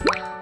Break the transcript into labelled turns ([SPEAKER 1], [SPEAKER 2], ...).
[SPEAKER 1] you